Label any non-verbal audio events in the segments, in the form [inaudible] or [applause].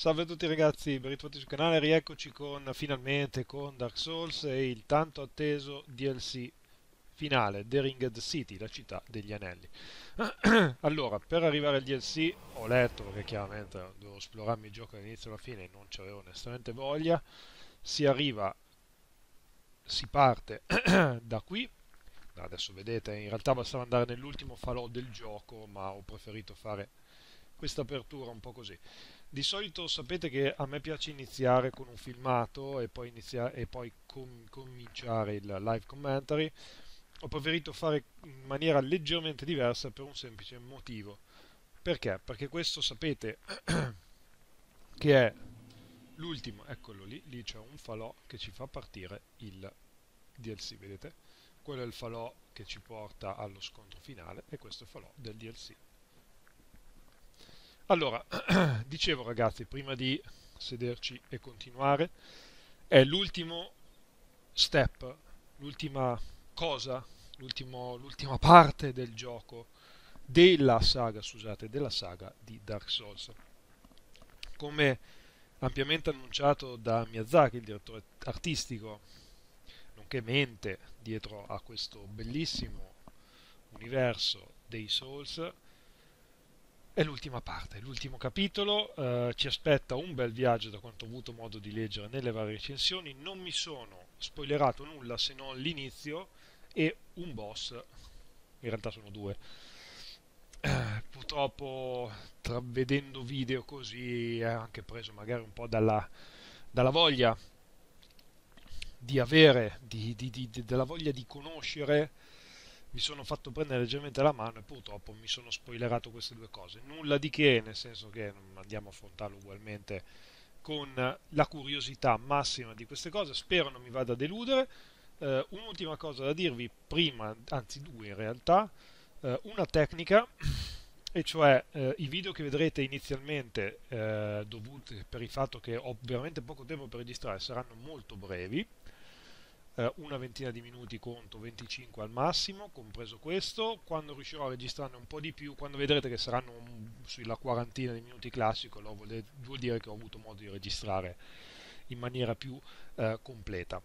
Salve a tutti ragazzi, ben ritrovati sul canale, rieccoci con finalmente con Dark Souls e il tanto atteso DLC finale, The Ringed City, la città degli anelli. [clears throat] allora, per arrivare al DLC ho letto, perché chiaramente devo esplorarmi il gioco dall'inizio alla fine e non ci avevo onestamente voglia, si arriva, si parte [clears throat] da qui, adesso vedete, in realtà bastava andare nell'ultimo falò del gioco, ma ho preferito fare questa apertura un po' così. Di solito sapete che a me piace iniziare con un filmato e poi, inizia- e poi com- cominciare il live commentary. Ho preferito fare in maniera leggermente diversa per un semplice motivo. Perché? Perché questo sapete [clears throat] che è l'ultimo, eccolo lì, lì c'è un falò che ci fa partire il DLC, vedete? Quello è il falò che ci porta allo scontro finale e questo è il falò del DLC. Allora, [clears throat] dicevo ragazzi, prima di sederci e continuare, è l'ultimo step, l'ultima cosa, l'ultima parte del gioco, della saga, scusate, della saga di Dark Souls. Come ampiamente annunciato da Miyazaki, il direttore artistico, nonché mente dietro a questo bellissimo universo dei Souls, è l'ultima parte, l'ultimo capitolo, eh, ci aspetta un bel viaggio da quanto ho avuto modo di leggere nelle varie recensioni, non mi sono spoilerato nulla se non l'inizio e un boss, in realtà sono due. Eh, purtroppo tra, vedendo video così è anche preso magari un po' dalla, dalla voglia di avere, di, di, di, della voglia di conoscere mi sono fatto prendere leggermente la mano e purtroppo mi sono spoilerato queste due cose. Nulla di che, nel senso che andiamo a affrontarlo ugualmente con la curiosità massima di queste cose. Spero non mi vada a deludere. Uh, un'ultima cosa da dirvi prima, anzi due in realtà, uh, una tecnica, [clears throat] e cioè uh, i video che vedrete inizialmente dovuti per il fatto che ho veramente poco tempo per registrare saranno molto brevi eh, una ventina di minuti conto 25 al massimo, compreso questo, quando riuscirò a registrarne un po' di più, quando vedrete che saranno un, sulla quarantina di minuti classico, allora vuol, vuol dire che ho avuto modo di registrare in maniera più eh, completa.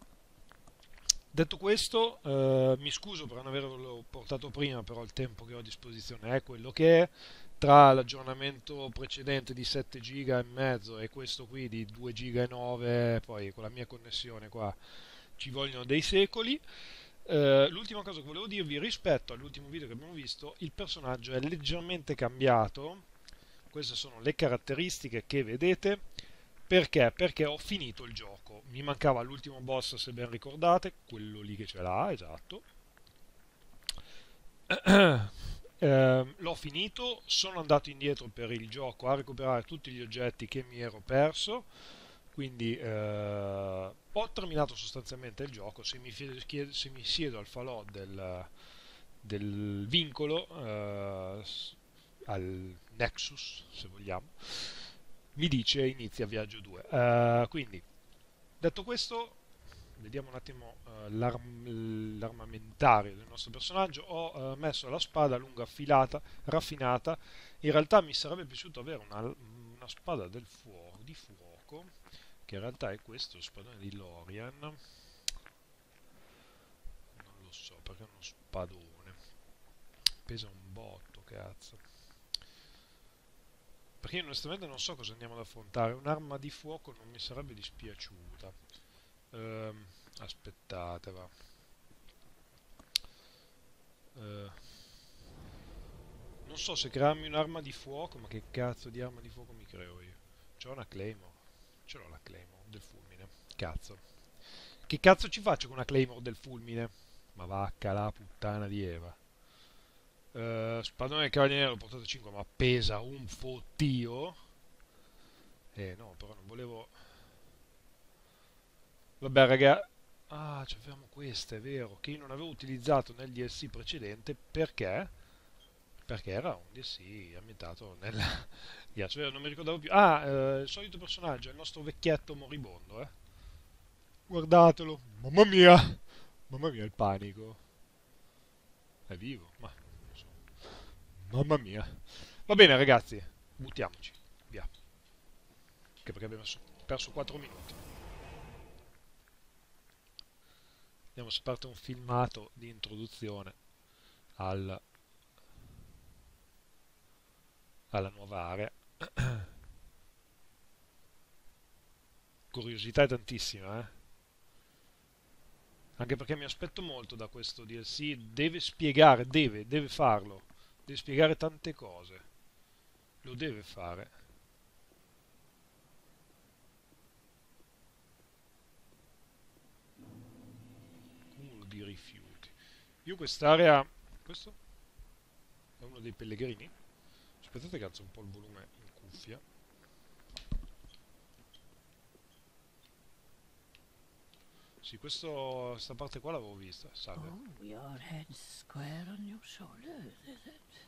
Detto questo, eh, mi scuso per non averlo portato prima, però il tempo che ho a disposizione è quello che è. Tra l'aggiornamento precedente di 7 giga e mezzo e questo qui di 2 giga e 9, poi con la mia connessione qua ci vogliono dei secoli. Uh, l'ultima cosa che volevo dirvi rispetto all'ultimo video che abbiamo visto, il personaggio è leggermente cambiato. Queste sono le caratteristiche che vedete. Perché? Perché ho finito il gioco. Mi mancava l'ultimo boss, se ben ricordate, quello lì che ce l'ha, esatto. Uh, [clears throat] l'ho finito, sono andato indietro per il gioco a recuperare tutti gli oggetti che mi ero perso quindi eh, ho terminato sostanzialmente il gioco, se mi, chiedo, se mi siedo al falò del, del vincolo, eh, al Nexus se vogliamo, mi dice inizia viaggio 2. Uh, eh, quindi, detto questo, vediamo un attimo uh, l'arm- l'armamentario del nostro personaggio. Ho uh, messo la spada lunga affilata, raffinata. In realtà mi sarebbe piaciuto avere una, una spada del fuoco, di fuoco che in realtà è questo lo spadone di Lorian non lo so perché è uno spadone. Pesa un botto cazzo. Perché io onestamente non so cosa andiamo ad affrontare. Un'arma di fuoco non mi sarebbe dispiaciuta. Ehm, aspettate va ehm, non so se crearmi un'arma di fuoco ma che cazzo di arma di fuoco mi creo io? C'ho una Claymore Ce l'ho la Claymore del fulmine. Cazzo. Che cazzo ci faccio con una Claymore del fulmine? Ma vacca la puttana di Eva. Uh, spadone cavaliere portato 5, ma pesa un fottio. Eh no, però non volevo... Vabbè raga... Ah, c'avevamo questa, è vero, che io non avevo utilizzato nel DLC precedente perché perché era un DLC ambientato nel ghiaccio, non mi ricordavo più. Ah, eh, il solito personaggio, il nostro vecchietto moribondo, eh. Guardatelo, mamma mia, mamma mia il panico. È vivo, ma non so. Mamma mia. Va bene ragazzi, buttiamoci, via. Anche perché abbiamo perso 4 minuti. Vediamo se parte un filmato di introduzione al, alla nuova area. [clears throat] Curiosità è tantissima, eh? Anche perché mi aspetto molto da questo DLC. Deve spiegare, deve, deve farlo. Deve spiegare tante cose. Lo deve fare. Cumulo di rifiuti. Io quest'area... Questo? È uno dei pellegrini? Aspettate che alzo un po' il volume in cuffia. Sì, questo, questa parte qua l'avevo vista, salve. Oh, your head's square on your shoulders, is it?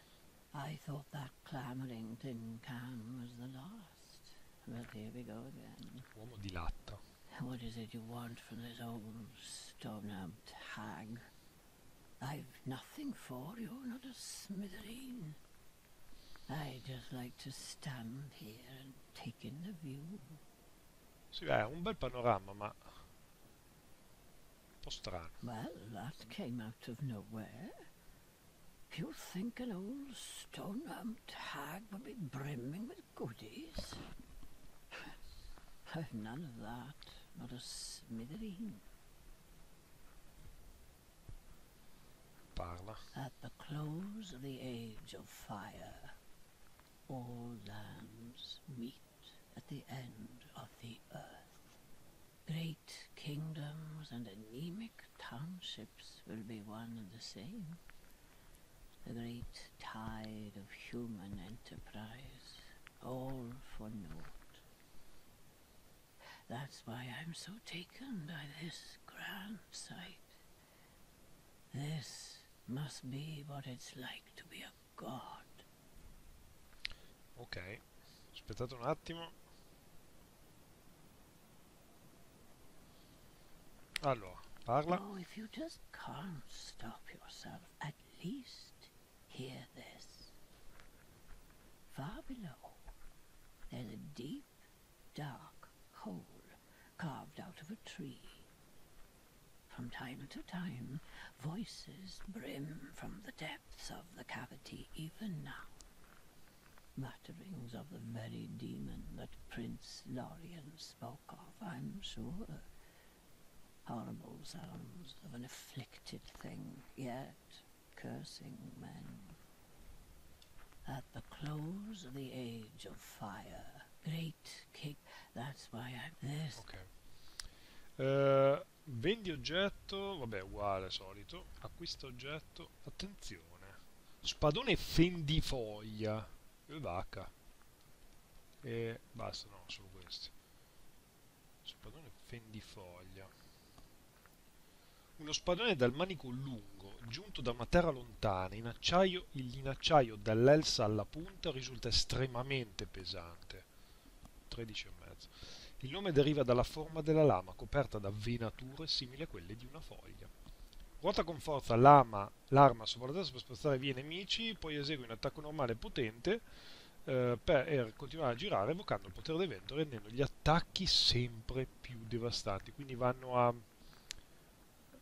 I thought that clamoring tin can was the last. But here we go again. Uomo di latta. What is it you want from this old stone-humped hag? I've nothing for you, not a smithereen. I just like to stand here and take in the view. Sì, è un bel panorama, ma po' strano. Well, that came out of nowhere. You think an old stone-humped hag would be brimming with goodies? [laughs] I've none of that, not a smithereen. Parla. At the close of the age of fire, all lands meet at the end of the earth. Great kingdoms and anemic townships will be one and the same. The great tide of human enterprise, all for naught. That's why I'm so taken by this grand sight. This must be what it's like to be a god. Ok, aspettate un attimo. Allora, parla. Oh, if you just can't stop yourself, at least hear this. Far below, there's a deep, dark hole carved out of a tree. From time to time, voices brim from the depths of the cavity, even now. Mutterings of the very demon that Prince Lorien spoke of, I'm sure horrible sounds of an afflicted thing, yet cursing men. At the close of the age of fire, great kick, that's why I'm this. Ok. Uh, vendi oggetto, vabbè, uguale, solito. Acquista oggetto, attenzione. Spadone fendifoglia. E vacca. E basta, no, solo questi. Spadone fendifoglia. Uno spadone dal manico lungo, giunto da una terra lontana, in acciaio, in acciaio dall'elsa alla punta, risulta estremamente pesante. 13 e mezzo. Il nome deriva dalla forma della lama, coperta da venature simili a quelle di una foglia. Ruota con forza l'ama, l'arma sopra la testa per spostare via i nemici, poi esegue un attacco normale potente eh, per continuare a girare, evocando il potere del vento, rendendo gli attacchi sempre più devastanti. Quindi vanno a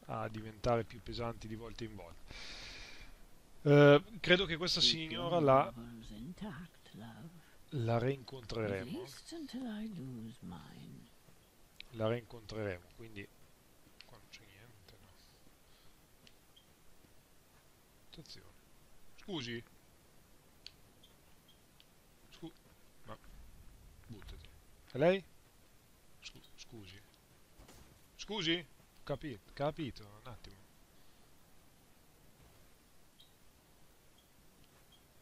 a diventare più pesanti di volta in volta. Uh, credo che questa signora la, la reincontreremo. La reincontreremo, quindi qua non c'è niente, no. Attenzione. Scusi. Scu ma buttati. È lei? Scu scusi. Scusi? capito, capito, un attimo.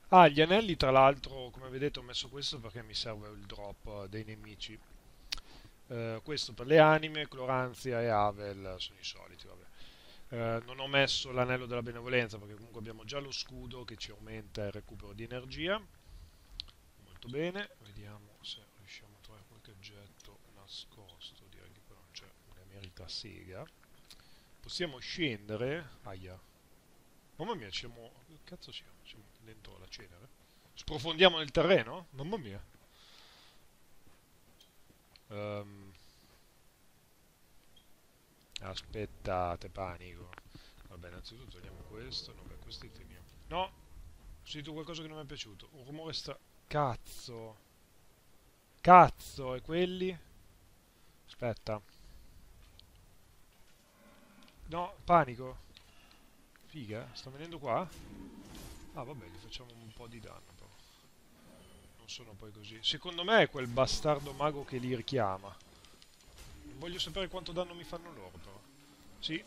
Ah, gli anelli tra l'altro, come vedete ho messo questo perché mi serve il drop dei nemici. Uh, questo per le anime, Cloranzia e Avel sono i soliti, vabbè. Uh, non ho messo l'anello della benevolenza perché comunque abbiamo già lo scudo che ci aumenta il recupero di energia. Molto bene, vediamo se riusciamo a trovare qualche oggetto nascosto merita sega. Possiamo scendere. Aia. Mamma mia, siamo... Che cazzo siamo? Siamo dentro la cenere? Sprofondiamo nel terreno? Mamma mia. Ehm, aspettate, panico. Vabbè, innanzitutto togliamo questo. No, beh, questi teniamo. No! Ho sentito qualcosa che non mi è piaciuto. Un rumore stra... Cazzo! Cazzo! E quelli? Aspetta. No, panico. Figa, sta venendo qua? Ah, vabbè, gli facciamo un po' di danno, però. Non sono poi così. Secondo me è quel bastardo mago che li richiama. Voglio sapere quanto danno mi fanno loro, però. Sì.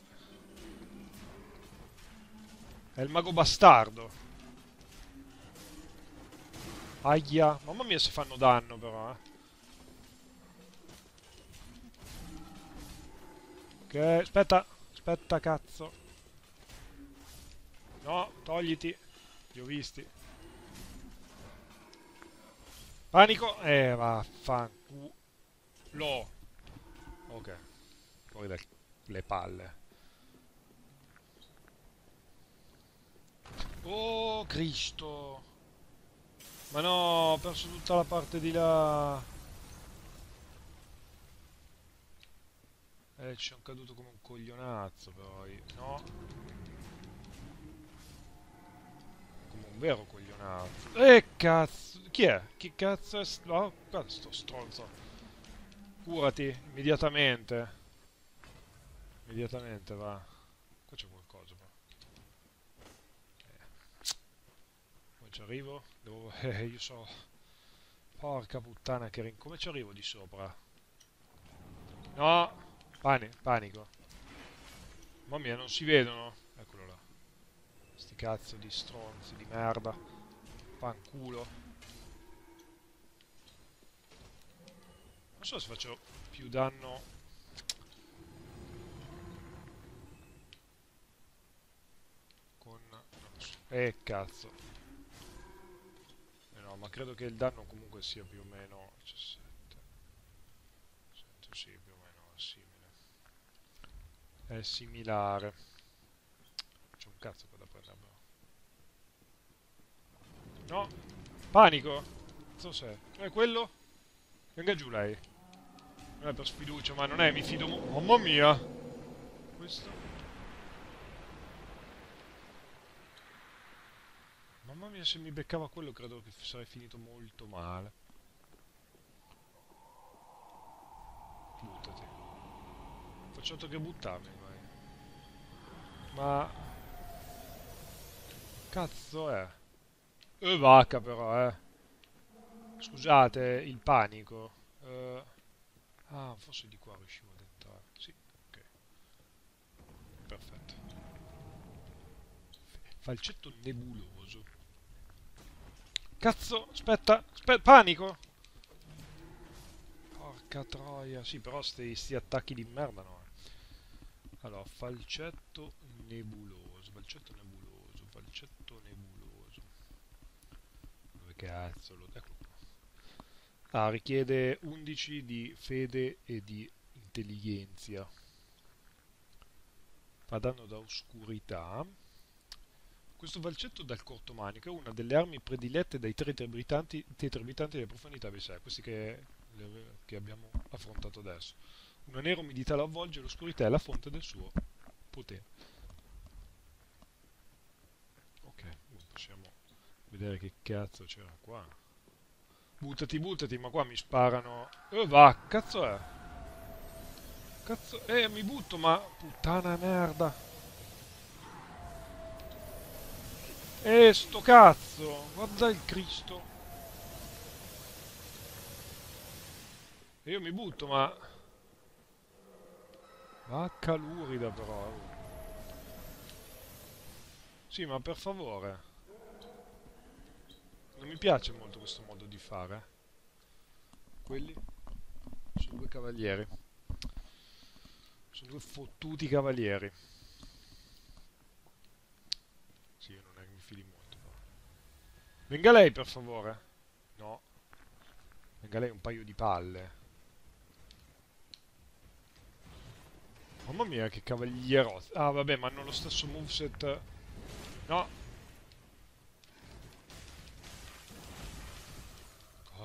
È il mago bastardo. Aia. Mamma mia se fanno danno, però, eh. Ok, aspetta. Aspetta, cazzo. No, togliti. Li ho visti. Panico. Eh, vaffanculo. Ok. Fuori dalle palle. Oh, Cristo. Ma no, ho perso tutta la parte di là. Eh, ci sono caduto come un coglionazzo, però io. No. Come un vero coglionazzo. Eh, cazzo. Chi è? Chi cazzo è... Oh, guarda sto stronzo. Curati, immediatamente. Immediatamente, va. Qua c'è qualcosa, però. Eh. Come ci arrivo? Devo... [laughs] Eh, io so... Porca puttana che rin... Come ci arrivo di sopra? No! Pani panico. Mamma mia, non si vedono. Eccolo là. Sti cazzo di stronzi, di merda. Fanculo. So se faccio più danno... Con... Eh, cazzo. Eh no, ma credo che il danno comunque sia più o meno... 17. Sì, più o meno simile. È similare. C'è un cazzo qua da prendere no! Panico! Non so è quello? Venga giù lei è per sfiducia ma non è mi fido mamma mia questo mamma mia se mi beccava quello credo che sarei finito molto male buttati faccio altro che buttarmi ma... Cazzo è? Eh, vacca però, eh. Scusate, il panico. Uh... Ah, forse di qua riuscivo ad entrare. Sì, ok. Perfetto. Falcetto nebuloso. Cazzo, aspetta, aspetta, panico! Porca troia, sì, però sti, attacchi di merda no. Allora, falcetto nebuloso, falcetto nebuloso, falcetto nebuloso. Dove cazzo lo... Ecco Ah, richiede 11 di fede e di intelligenza. Fa danno da oscurità. Questo falcetto dal corto manico è una delle armi predilette dai tre tetrabitanti delle profondità B6, questi che, che abbiamo affrontato adesso. Una nera umidità lo avvolge, l'oscurità è la fonte del suo potere. Ok, possiamo vedere che cazzo c'era qua. Buttati, buttati, ma qua mi sparano... Eh, va, cazzo è? Cazzo... Eh, mi butto, ma... Puttana merda. Eh, sto cazzo! Guarda il Cristo! E io mi butto, ma... Vacca lurida però. Sì, ma per favore. Non mi piace molto questo modo di fare. Quelli sono due cavalieri. Sono due fottuti cavalieri. Sì, non è che mi fidi molto. Però. Venga lei, per favore. No. Venga lei un paio di palle. Mamma mia, che cavaliero. Ah, vabbè, ma hanno lo stesso moveset. No.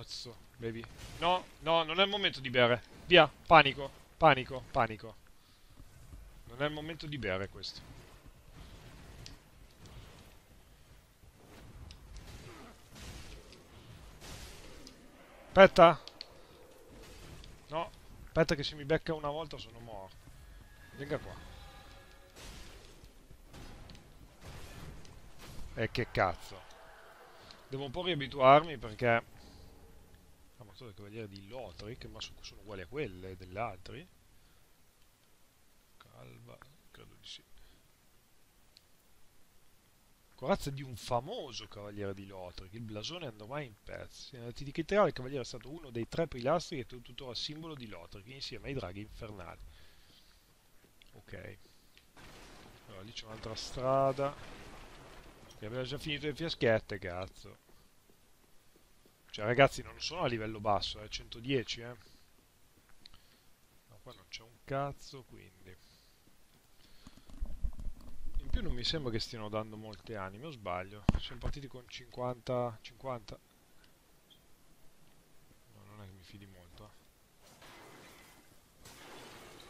Cazzo. Bevi. No, no, non è il momento di bere. Via, panico, panico, panico. Non è il momento di bere questo. Aspetta. No, aspetta che se mi becca una volta sono morto. Venga qua. E che cazzo. Devo un po' riabituarmi perché... Armatura del cavaliere di Lothric, ma sono uguali a quelle degli altri. Calva, credo di sì. Corazza di un famoso cavaliere di Lothric, il blasone andò mai in pezzi. Nell'antichità il cavaliere è stato uno dei tre pilastri che è tuttora simbolo di Lothric, insieme ai draghi infernali. Ok. Allora, lì c'è un'altra strada. Che abbiamo già finito le fiaschette, cazzo. Cioè, ragazzi, non sono a livello basso, è eh, 110, eh. Ma qua non c'è un cazzo, quindi... In più non mi sembra che stiano dando molte anime, o sbaglio? Siamo partiti con 50... 50... No, non è che mi fidi molto, eh.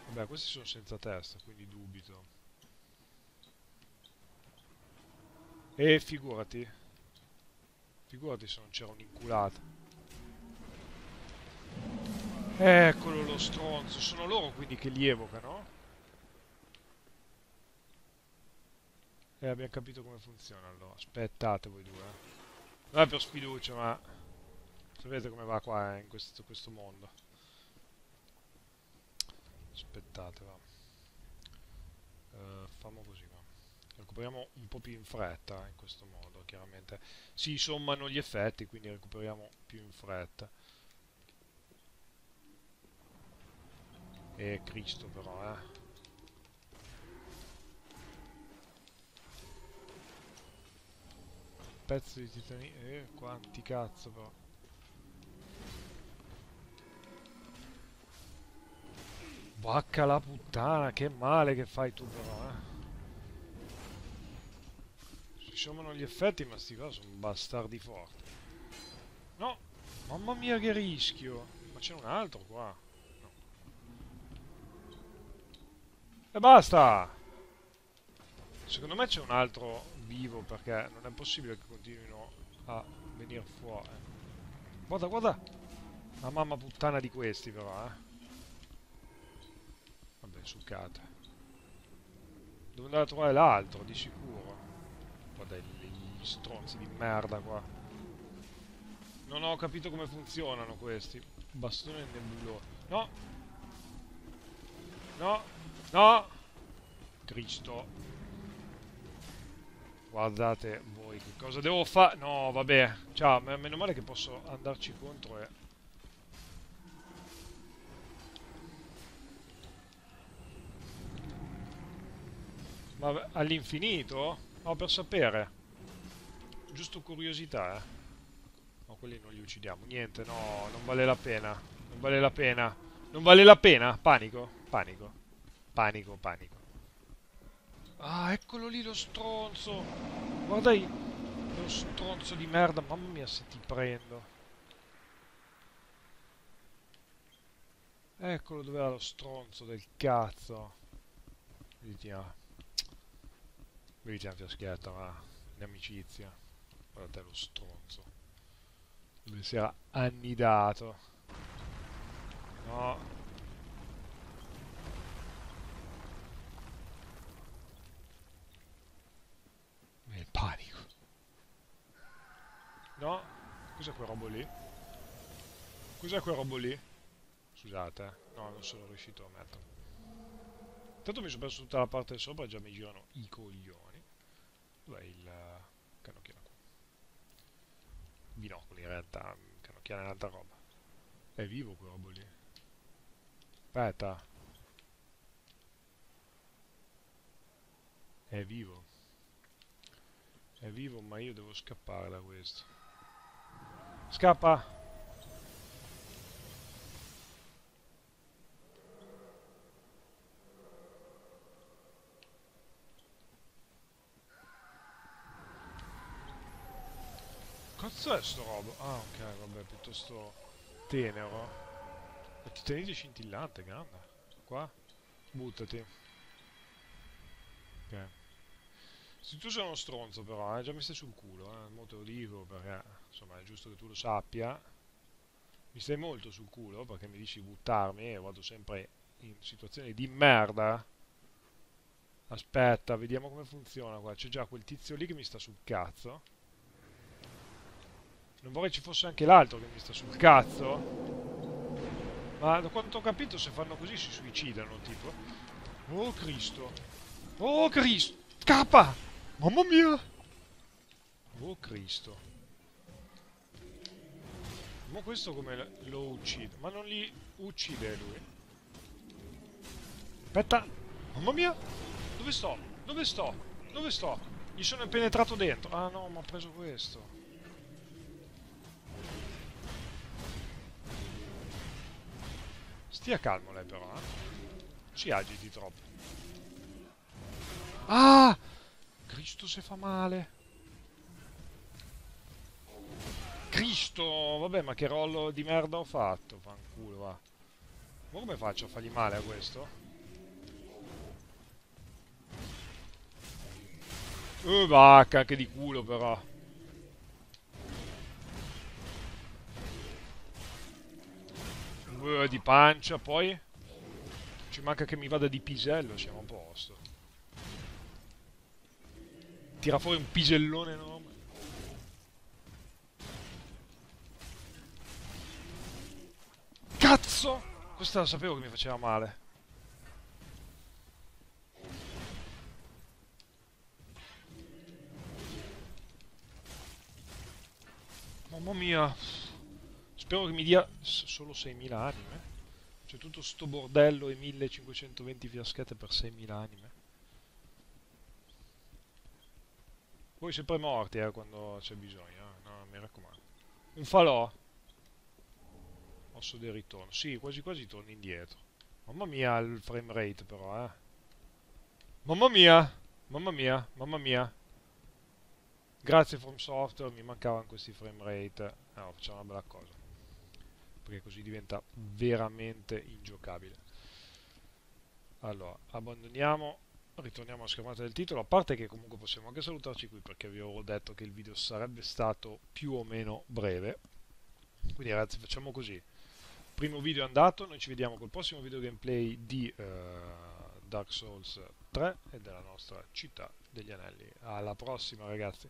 Vabbè, questi sono senza testa, quindi dubito. E figurati. Figurati se non c'era un'inculata. Eccolo lo stronzo. Sono loro quindi che li evocano? E eh, abbiamo capito come funziona allora. Aspettate voi due. Non è per sfiducia, ma... Sapete come va qua eh, in questo, questo mondo. Aspettate, va. Uh, famo così recuperiamo un po' più in fretta in questo modo, chiaramente. Si sommano gli effetti, quindi recuperiamo più in fretta. E Cristo però, eh. Pezzo di titanio... Eh, quanti cazzo però. Vacca la puttana, che male che fai tu però, eh. Sciomano gli effetti, ma sti qua sono bastardi forti. No! Mamma mia che rischio! Ma c'è un altro qua. No. E basta! Secondo me c'è un altro vivo perché non è possibile che continuino a venire fuori. Guarda, guarda! La mamma puttana di questi però, eh. Vabbè, succate. Devo andare a trovare l'altro, di sicuro stronzi di merda qua. Non ho capito come funzionano questi. Bastone nebuloso. No! No! No! Cristo. Guardate voi che cosa devo fare. No, vabbè. Ciao, meno male che posso andarci contro e... Ma all'infinito? No, per sapere. Giusto curiosità, eh. No, quelli non li uccidiamo. Niente, no, non vale la pena. Non vale la pena. Non vale la pena. Panico, panico. Panico, panico. Ah, eccolo lì lo stronzo. Guarda lo stronzo di merda. Mamma mia se ti prendo. Eccolo dov'era lo stronzo del cazzo. Vediamo. Vedi una fiaschetta, ma in amicizia. Guarda te lo stronzo. Dove si era annidato. No. Il panico. No. Cos'è quel robo lì? Cos'è quel robo lì? Scusate, eh. No, non sono riuscito a metterlo. Intanto mi sono perso tutta la parte sopra e già mi girano i coglioni. Dov'è il qua? Binocoli in realtà, cannocchiale è un'altra roba. È vivo quel robo lì. Aspetta. È vivo. È vivo ma io devo scappare da questo. Scappa! Cazzo è sto robo? Ah, ok, vabbè, piuttosto tenero. La titanite scintillante, grande. Qua? Buttati. Ok. Se tu sei uno stronzo però, eh, già mi stai sul culo, eh, mo te lo dico perché, insomma, è giusto che tu lo sappia. Mi stai molto sul culo perché mi dici buttarmi e vado sempre in situazioni di merda. Aspetta, vediamo come funziona qua. C'è già quel tizio lì che mi sta sul cazzo. Non vorrei ci fosse anche l'altro che mi sta sul cazzo. Ma da quanto ho capito se fanno così si suicidano, tipo. Oh Cristo. Oh Cristo. Scappa! Mamma mia! Oh Cristo. Ma questo come lo uccide? Ma non li uccide lui? Aspetta! Mamma mia! Dove sto? Dove sto? Dove sto? Gli sono penetrato dentro. Ah no, ma ho preso questo. Stia calmo lei però, eh. Si agiti troppo. Ah! Cristo se fa male. Cristo! Vabbè, ma che rollo di merda ho fatto? Fanculo, va. Ma come faccio a fargli male a questo? Uh, vacca, anche di culo però. Uh, di pancia, poi... Ci manca che mi vada di pisello, siamo a posto. Tira fuori un pisellone enorme. Cazzo! Questa la sapevo che mi faceva male. Mamma mia. Spero che mi dia solo 6.000 anime. C'è tutto sto bordello e 1520 fiaschette per 6.000 anime. Voi sempre morti eh, quando c'è bisogno, eh? no, mi raccomando. Un falò. Osso del ritorno. Sì, quasi quasi torni indietro. Mamma mia il frame rate però, eh. Mamma mia! Mamma mia, mamma mia. Grazie From Software, mi mancavano questi frame rate. No, facciamo una bella cosa. Perché così diventa veramente ingiocabile. Allora, abbandoniamo ritorniamo alla schermata del titolo, a parte che comunque possiamo anche salutarci qui perché vi avevo detto che il video sarebbe stato più o meno breve. Quindi ragazzi facciamo così. Primo video è andato, noi ci vediamo col prossimo video gameplay di uh, Dark Souls 3 e della nostra città degli anelli. Alla prossima ragazzi!